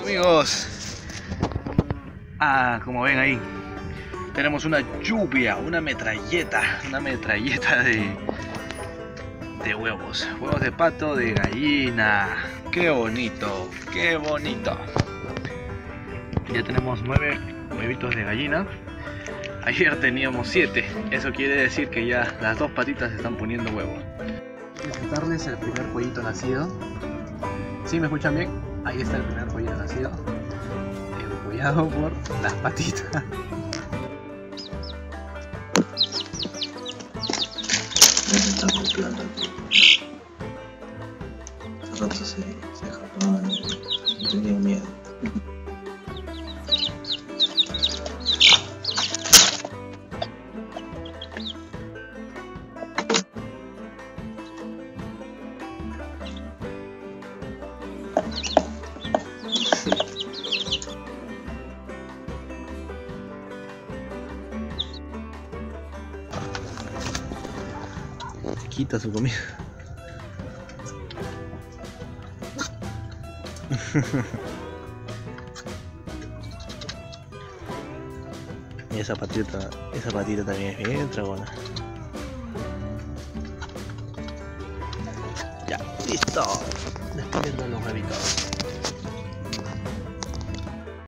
Amigos, ah, como ven ahí, tenemos una lluvia, una metralleta, una metralleta de, de huevos, huevos de pato, de gallina. Qué bonito, qué bonito. Ya tenemos nueve huevitos de gallina. Ayer teníamos siete, eso quiere decir que ya las dos patitas están poniendo huevos. Presentarles el primer pollito nacido. ¿Sí me escuchan bien? Ahí está el primer pollito nacido. Empollado por las patitas. Está acoplando pollo. Hace rato se, se escapaba, no tenía miedo. Quita su comida. y esa patita, esa patita también es bien tragona. Ya, listo. Despidiendo los huevitos.